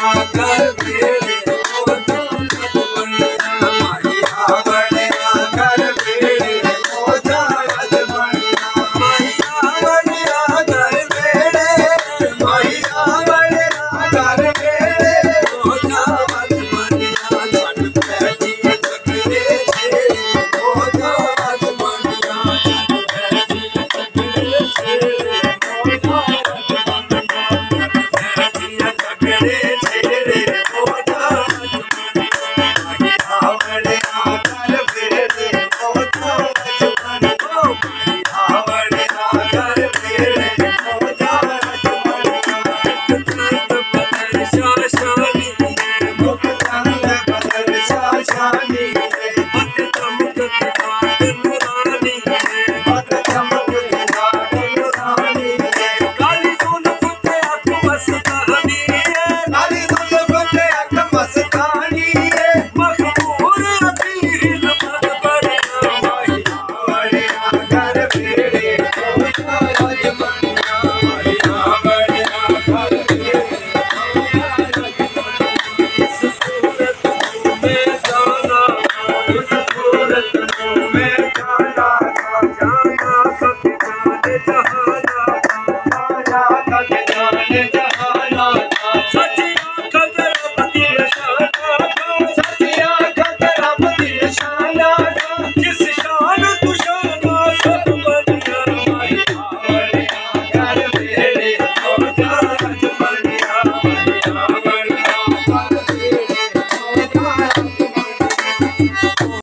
Thank you. Gandhi.